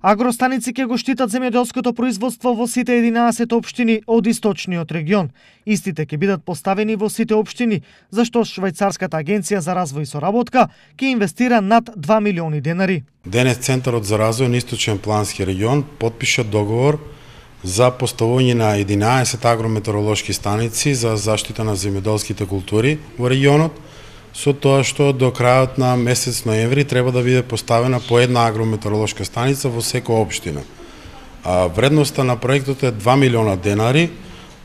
Агростаници ќе го штитат земјоделското производство во сите 11 општини од источниот регион. Истите ќе бидат поставени во сите општини, зашто Швајцарската агенција за развој и соработка ќе инвестира над 2 милиони денари. Денес Центарот за развој на Источен плански регион подпиша договор за поставување на 11 агрометеоролошки станици за заштита на земјоделските култури во регионот, со тоа што до крајот на месец ноември треба да биде поставена по една агрометеоролошка станица во секоја општина. А вредноста на проектот е 2 милиона денари,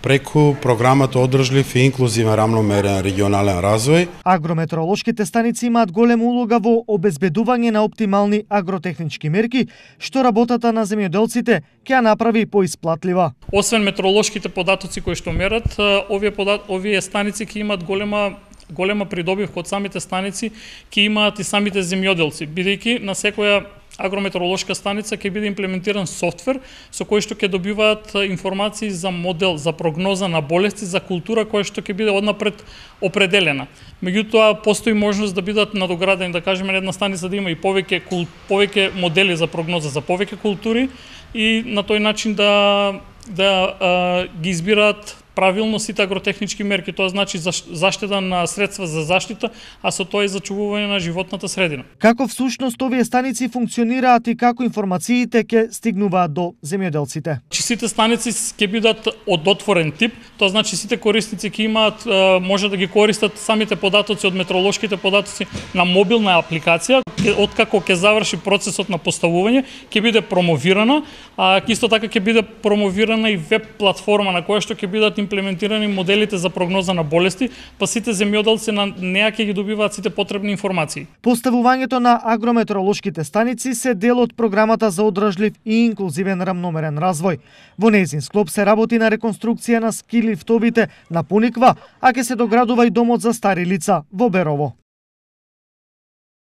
преку програмата Одржлив и инклузивен рамномерен регионален развој. Агрометеоролошките станици имаат голема улога во обезбедување на оптимални агротехнички мерки, што работата на земјоделците ќе ја направи поисплатлива. Освен метеоролошките податоци кои што мерат, овие подат, овие станици ќе имаат голема голема придобивка од самите станици ќе имаат и самите земјоделци, бидејќи на секоја агрометеоролошка станица ќе биде имплементиран софтвер со кој што ќе добиваат информации за модел за прогноза на болести за култура која што ќе биде однапред определена. Меѓутоа постои можност да бидат надоградени, да кажеме една станица да има и повеќе повеќе модели за прогноза за повеќе култури и на тој начин да да а, ги избираат правилно сите агротехнички мерки, тоа значи заштита на средства за заштита, а со тоа и зачувување на животната средина. Како всушност овие станици функционираат и како информациите ќе стигнуваат до земјоделците? Сите станици ќе бидат од отворен тип, тоа значи сите корисници ќе имаат може да ги користат самите податоци од метролошките податоци на мобилна апликација, откако ќе заврши процесот на поставување, ќе биде промовирана, а исто така ќе биде промовирана и веб платформа на која што ќе бидат имплементирани моделите за прогноза на болести, па сите земјоделци на неа ќе ги добиваат сите потребни информации. Поставувањето на агрометеоролошките станици се дел од програмата за одржлив и инклузивен рамномерен развој. Во нејзин склоп се работи на реконструкција на скилифтовите на Пуниква, а ќе се доградува и домот за стари лица во Берово.